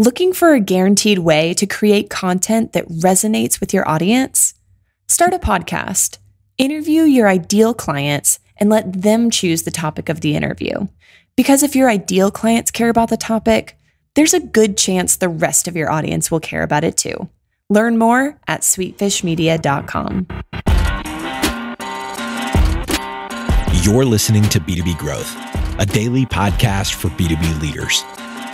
Looking for a guaranteed way to create content that resonates with your audience? Start a podcast, interview your ideal clients, and let them choose the topic of the interview. Because if your ideal clients care about the topic, there's a good chance the rest of your audience will care about it too. Learn more at sweetfishmedia.com. You're listening to B2B Growth, a daily podcast for B2B leaders.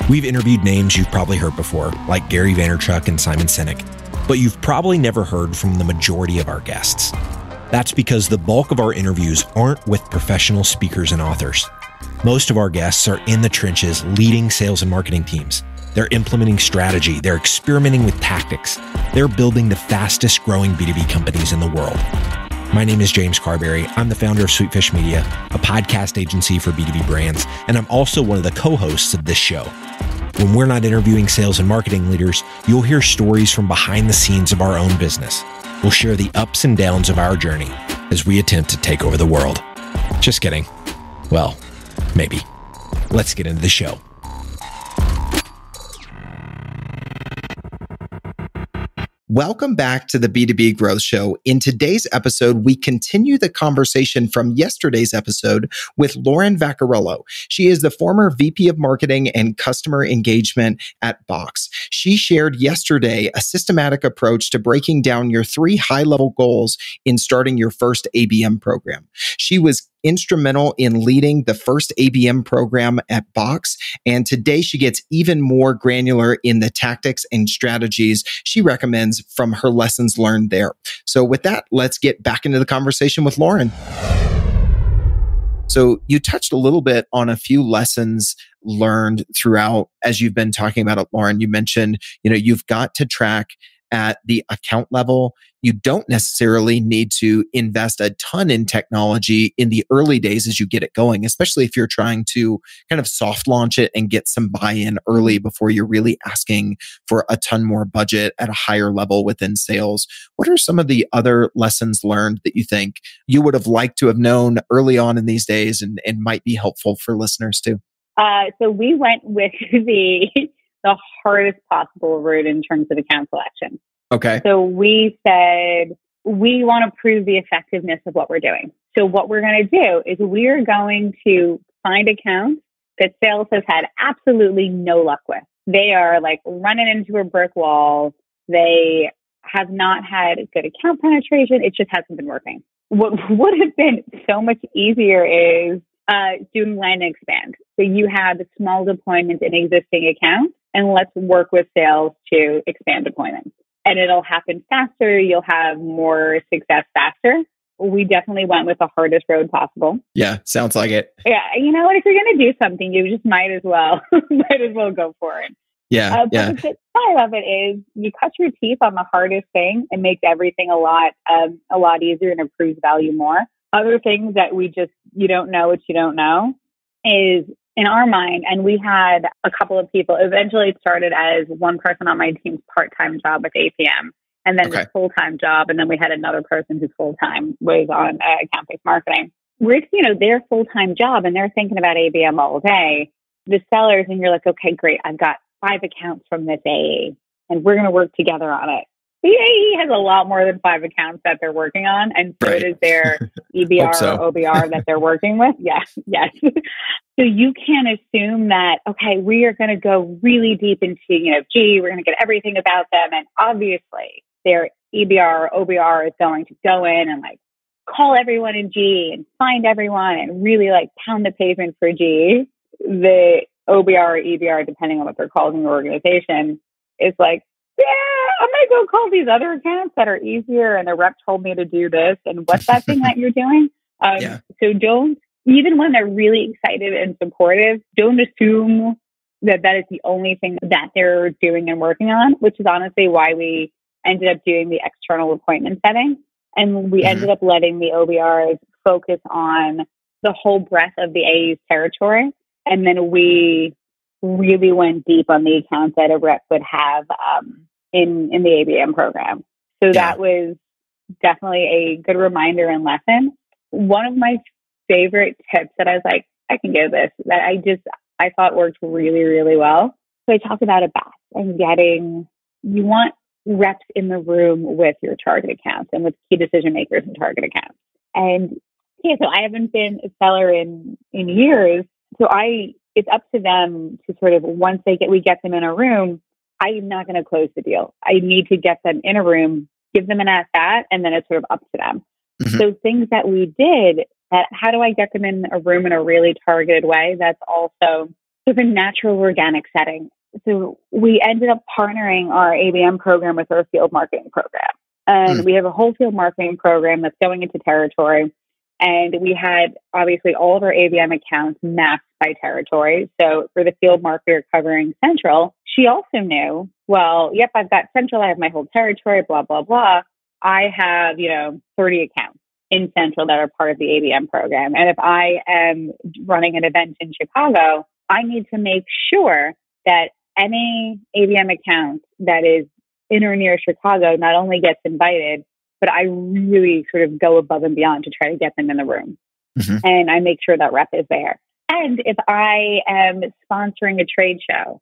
We've interviewed names you've probably heard before, like Gary Vaynerchuk and Simon Sinek, but you've probably never heard from the majority of our guests. That's because the bulk of our interviews aren't with professional speakers and authors. Most of our guests are in the trenches leading sales and marketing teams. They're implementing strategy, they're experimenting with tactics, they're building the fastest growing B2B companies in the world. My name is James Carbary. I'm the founder of Sweetfish Media, a podcast agency for B2B brands, and I'm also one of the co hosts of this show. When we're not interviewing sales and marketing leaders, you'll hear stories from behind the scenes of our own business. We'll share the ups and downs of our journey as we attempt to take over the world. Just kidding. Well, maybe. Let's get into the show. Welcome back to the B2B Growth Show. In today's episode, we continue the conversation from yesterday's episode with Lauren Vaccarello. She is the former VP of Marketing and Customer Engagement at Box. She shared yesterday a systematic approach to breaking down your three high level goals in starting your first ABM program. She was instrumental in leading the first ABM program at Box. And today she gets even more granular in the tactics and strategies she recommends from her lessons learned there. So, with that, let's get back into the conversation with Lauren. So, you touched a little bit on a few lessons learned throughout as you've been talking about it, Lauren. You mentioned, you know, you've got to track at the account level. You don't necessarily need to invest a ton in technology in the early days as you get it going, especially if you're trying to kind of soft launch it and get some buy in early before you're really asking for a ton more budget at a higher level within sales. What are some of the other lessons learned that you think you would have liked to have known early on in these days and, and might be helpful for listeners too? Uh, so we went with the the hardest possible route in terms of account selection. Okay. So we said we want to prove the effectiveness of what we're doing. So what we're going to do is we are going to find accounts that sales has had absolutely no luck with. They are like running into a brick wall. They have not had good account penetration. It just hasn't been working. What would have been so much easier is uh, doing land expand. So you have a small deployments in existing accounts and let's work with sales to expand deployments. And it'll happen faster. You'll have more success faster. We definitely went with the hardest road possible. Yeah, sounds like it. Yeah, you know what? If you're going to do something, you just might as well might as well go for it. Yeah, uh, but yeah. the side of it is you cut your teeth on the hardest thing and makes everything a lot um, a lot easier and improves value more. Other things that we just you don't know what you don't know is in our mind, and we had a couple of people. Eventually, it started as one person on my team's part-time job with ABM, and then okay. full-time job, and then we had another person whose full-time was on uh, account-based marketing. With you know their full-time job, and they're thinking about ABM all day. The sellers, and you're like, okay, great, I've got five accounts from this AA, and we're going to work together on it. BAE has a lot more than five accounts that they're working on, and so right. does their EBR so. or OBR that they're working with. Yes, yes. so you can't assume that okay, we are going to go really deep into you know G. We're going to get everything about them, and obviously their EBR or OBR is going to go in and like call everyone in G and find everyone and really like pound the pavement for G. The OBR or EBR, depending on what they're called in the organization, is like yeah, I'm going to go call these other accounts that are easier. And the rep told me to do this. And what's that thing that you're doing? Um, yeah. So don't, even when they're really excited and supportive, don't assume that that is the only thing that they're doing and working on, which is honestly why we ended up doing the external appointment setting. And we mm-hmm. ended up letting the OBRs focus on the whole breadth of the AU's territory. And then we really went deep on the accounts that a rep would have um, in in the ABM program. So yeah. that was definitely a good reminder and lesson. One of my favorite tips that I was like, I can give this that I just I thought worked really really well So I talk about a back and getting, you want reps in the room with your target accounts and with key decision makers and target accounts. And yeah, so I haven't been a seller in, in years. So I, it's up to them to sort of, once they get, we get them in a room, I'm not going to close the deal. I need to get them in a room, give them an at that, and then it's sort of up to them. Mm-hmm. So things that we did that how do I get them in a room in a really targeted way that's also sort of a natural organic setting. So we ended up partnering our ABM program with our field marketing program. And mm. we have a whole field marketing program that's going into territory. And we had obviously all of our ABM accounts mapped by territory. So for the field marketer covering Central, she also knew, well, yep, I've got Central, I have my whole territory, blah, blah, blah. I have, you know, 30 accounts in Central that are part of the ABM program. And if I am running an event in Chicago, I need to make sure that any ABM account that is in or near Chicago not only gets invited, but I really sort of go above and beyond to try to get them in the room. Mm-hmm. And I make sure that rep is there. And if I am sponsoring a trade show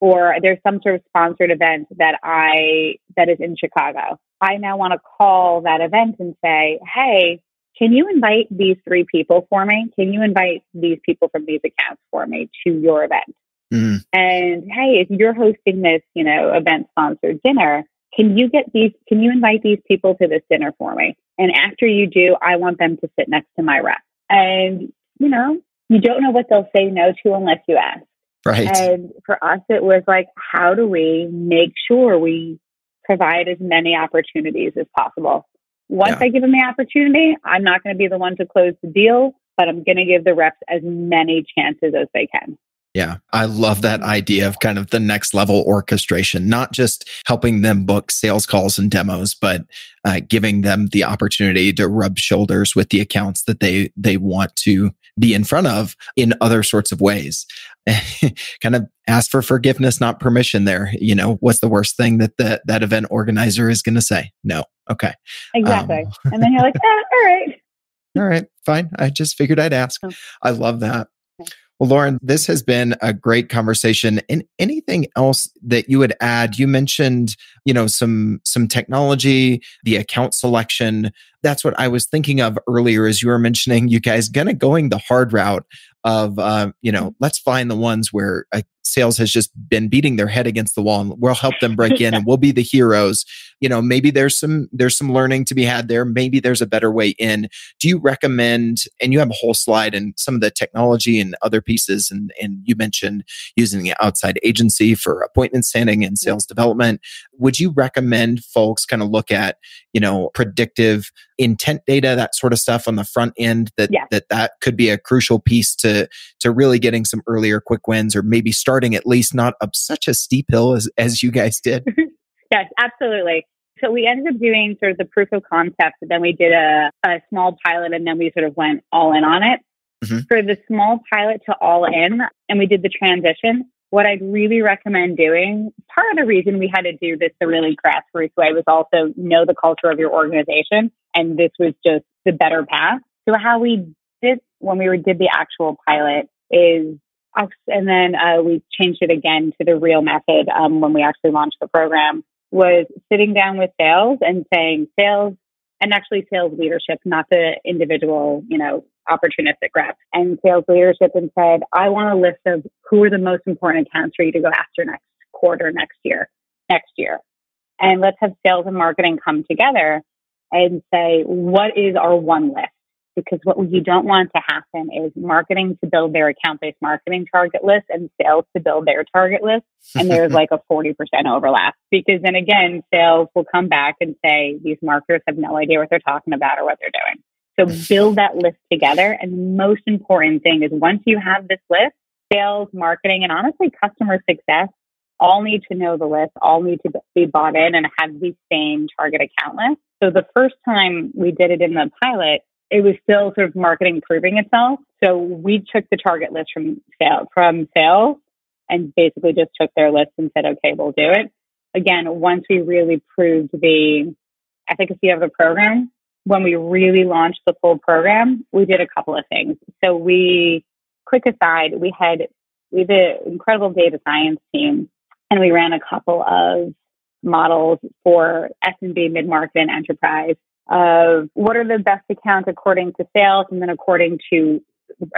or there's some sort of sponsored event that I that is in Chicago, I now want to call that event and say, "Hey, can you invite these three people for me? Can you invite these people from these accounts for me to your event?" Mm-hmm. And hey, if you're hosting this, you know, event sponsored dinner, can you get these, can you invite these people to this dinner for me? And after you do, I want them to sit next to my rep. And, you know, you don't know what they'll say no to unless you ask. Right. And for us, it was like, how do we make sure we provide as many opportunities as possible? Once yeah. I give them the opportunity, I'm not going to be the one to close the deal, but I'm going to give the reps as many chances as they can. Yeah, I love that idea of kind of the next level orchestration, not just helping them book sales calls and demos, but uh, giving them the opportunity to rub shoulders with the accounts that they they want to be in front of in other sorts of ways. kind of ask for forgiveness, not permission. There, you know, what's the worst thing that the, that event organizer is going to say? No, okay, exactly. Um, and then you're like, ah, all right, all right, fine. I just figured I'd ask. Oh. I love that. Well, Lauren, this has been a great conversation. And anything else that you would add? You mentioned, you know, some some technology, the account selection. That's what I was thinking of earlier as you were mentioning you guys kind of going the hard route of uh, you know let's find the ones where a sales has just been beating their head against the wall and we'll help them break in and we'll be the heroes. You know maybe there's some there's some learning to be had there. Maybe there's a better way in. Do you recommend and you have a whole slide and some of the technology and other pieces and and you mentioned using the outside agency for appointment standing and mm-hmm. sales development. Would you recommend folks kind of look at you know predictive intent data that sort of stuff on the front end that yeah. that that could be a crucial piece to to really getting some earlier quick wins or maybe starting at least not up such a steep hill as as you guys did yes absolutely so we ended up doing sort of the proof of concept then we did a, a small pilot and then we sort of went all in on it mm-hmm. for the small pilot to all in and we did the transition what I'd really recommend doing, part of the reason we had to do this the really grassroots way was also know the culture of your organization. And this was just the better path. So how we did when we did the actual pilot is and then uh, we changed it again to the real method um, when we actually launched the program was sitting down with sales and saying sales and actually sales leadership, not the individual, you know, opportunistic reps and sales leadership and said, I want a list of who are the most important accounts for you to go after next quarter, next year, next year. And let's have sales and marketing come together and say, what is our one list? Because what you don't want to happen is marketing to build their account based marketing target list and sales to build their target list. And there's like a 40% overlap because then again, sales will come back and say, these marketers have no idea what they're talking about or what they're doing. So build that list together. And the most important thing is once you have this list, sales, marketing, and honestly, customer success all need to know the list, all need to be bought in and have the same target account list. So the first time we did it in the pilot, it was still sort of marketing proving itself. So we took the target list from sales, from sales and basically just took their list and said, okay, we'll do it. Again, once we really proved the efficacy of the program, when we really launched the full program, we did a couple of things. So we, quick aside, we had we have an incredible data science team, and we ran a couple of models for SMB, mid market, and enterprise of what are the best accounts according to sales, and then according to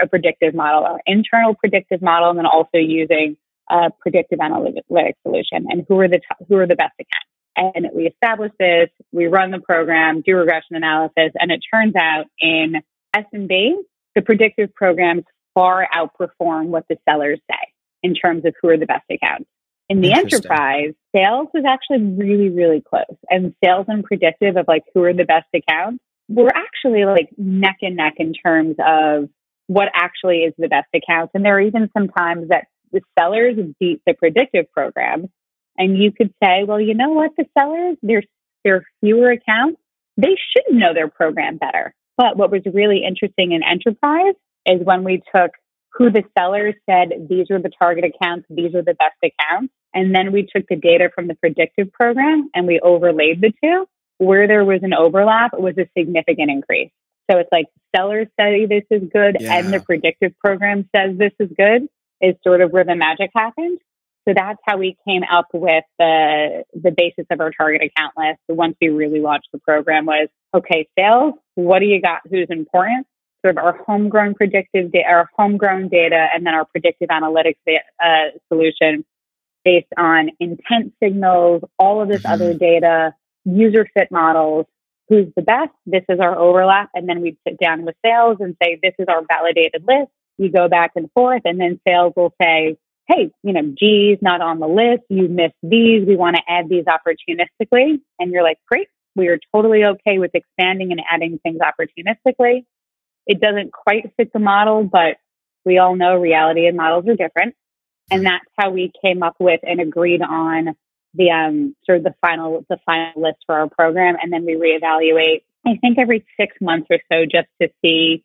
a predictive model, our internal predictive model, and then also using a predictive analytics solution. And who are the who are the best accounts? And we establish this, we run the program, do regression analysis, and it turns out in SMB, the predictive programs far outperform what the sellers say in terms of who are the best accounts. In the enterprise, sales is actually really, really close. And sales and predictive of like who are the best accounts, we're actually like neck and neck in terms of what actually is the best accounts. And there are even some times that the sellers beat the predictive programs. And you could say, well, you know what, the sellers, there's there are fewer accounts. They should know their program better. But what was really interesting in enterprise is when we took who the sellers said these are the target accounts, these are the best accounts. And then we took the data from the predictive program and we overlaid the two. Where there was an overlap, was a significant increase. So it's like sellers say this is good yeah. and the predictive program says this is good is sort of where the magic happened. So that's how we came up with the the basis of our target account list. Once we really launched the program was okay, sales, what do you got? Who's important? Sort of our homegrown predictive data, our homegrown data, and then our predictive analytics uh, solution based on intent signals, all of this mm-hmm. other data, user fit models. Who's the best? This is our overlap. And then we'd sit down with sales and say, this is our validated list. You go back and forth, and then sales will say, hey, you know, G's not on the list. You missed these. We want to add these opportunistically. And you're like, great. We are totally okay with expanding and adding things opportunistically. It doesn't quite fit the model, but we all know reality and models are different. And that's how we came up with and agreed on the um, sort of the final the final list for our program. And then we reevaluate, I think every six months or so just to see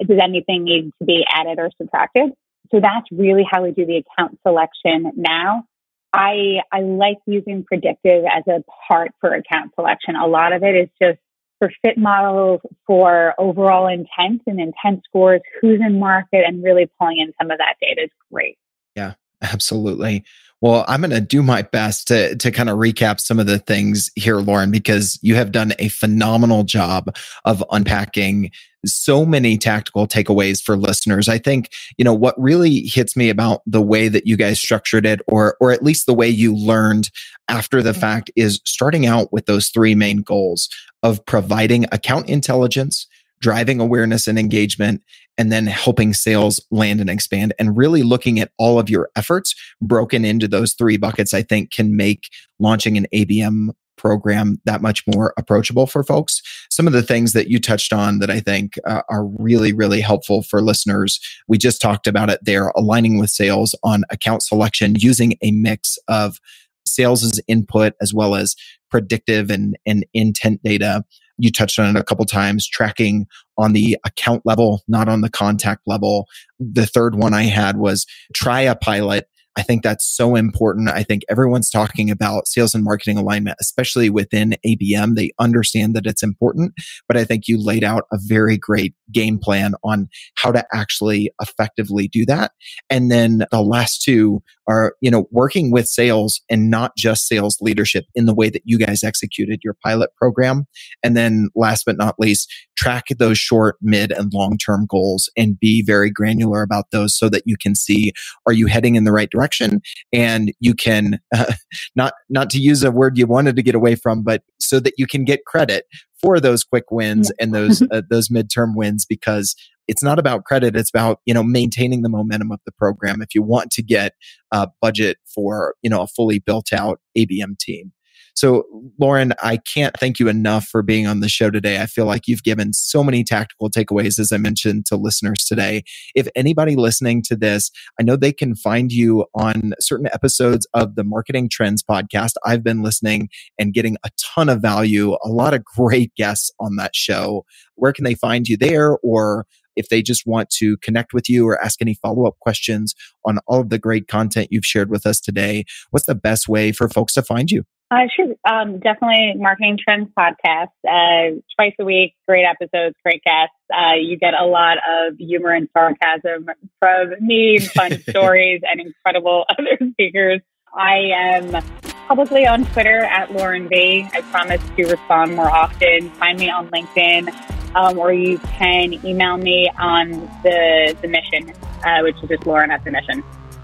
does anything need to be added or subtracted. So that's really how we do the account selection now. I I like using predictive as a part for account selection. A lot of it is just for fit models, for overall intent and intent scores, who's in market, and really pulling in some of that data is great. Yeah, absolutely. Well, I'm going to do my best to, to kind of recap some of the things here, Lauren, because you have done a phenomenal job of unpacking so many tactical takeaways for listeners. I think, you know, what really hits me about the way that you guys structured it, or, or at least the way you learned after the mm-hmm. fact is starting out with those three main goals of providing account intelligence, driving awareness and engagement, and then helping sales land and expand and really looking at all of your efforts broken into those three buckets, I think can make launching an ABM program that much more approachable for folks. Some of the things that you touched on that I think uh, are really, really helpful for listeners. We just talked about it there, aligning with sales on account selection using a mix of sales's input as well as predictive and, and intent data you touched on it a couple times, tracking on the account level, not on the contact level. The third one I had was try a pilot I think that's so important. I think everyone's talking about sales and marketing alignment, especially within ABM. They understand that it's important, but I think you laid out a very great game plan on how to actually effectively do that. And then the last two are, you know, working with sales and not just sales leadership in the way that you guys executed your pilot program. And then last but not least, track those short, mid, and long term goals and be very granular about those so that you can see are you heading in the right direction and you can uh, not not to use a word you wanted to get away from but so that you can get credit for those quick wins yeah. and those uh, those midterm wins because it's not about credit it's about you know maintaining the momentum of the program if you want to get a budget for you know a fully built out abm team so, Lauren, I can't thank you enough for being on the show today. I feel like you've given so many tactical takeaways, as I mentioned to listeners today. If anybody listening to this, I know they can find you on certain episodes of the Marketing Trends podcast. I've been listening and getting a ton of value, a lot of great guests on that show. Where can they find you there or if they just want to connect with you or ask any follow up questions on all of the great content you've shared with us today, what's the best way for folks to find you? Uh, sure. Um, definitely Marketing Trends podcast. Uh, twice a week, great episodes, great guests. Uh, you get a lot of humor and sarcasm from me, fun stories, and incredible other speakers. I am publicly on Twitter at Lauren V. I promise to respond more often. Find me on LinkedIn, um, or you can email me on the the mission, uh, which is just Lauren at the mission.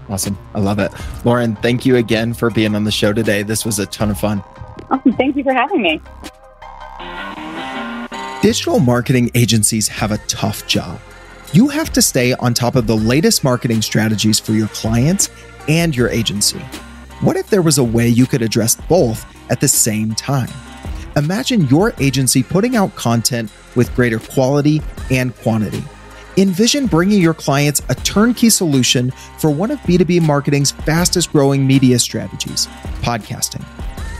Awesome. I love it. Lauren, thank you again for being on the show today. This was a ton of fun. Awesome. Thank you for having me. Digital marketing agencies have a tough job. You have to stay on top of the latest marketing strategies for your clients and your agency. What if there was a way you could address both at the same time? Imagine your agency putting out content with greater quality and quantity. Envision bringing your clients a turnkey solution for one of B2B marketing's fastest growing media strategies podcasting.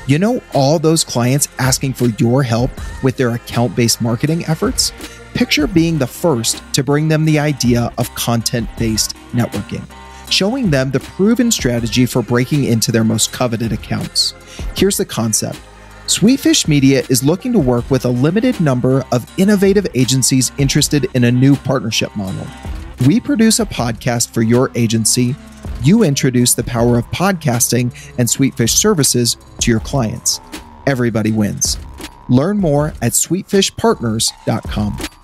You know, all those clients asking for your help with their account based marketing efforts? Picture being the first to bring them the idea of content based networking, showing them the proven strategy for breaking into their most coveted accounts. Here's the concept Sweetfish Media is looking to work with a limited number of innovative agencies interested in a new partnership model. We produce a podcast for your agency. You introduce the power of podcasting and Sweetfish services to your clients. Everybody wins. Learn more at sweetfishpartners.com.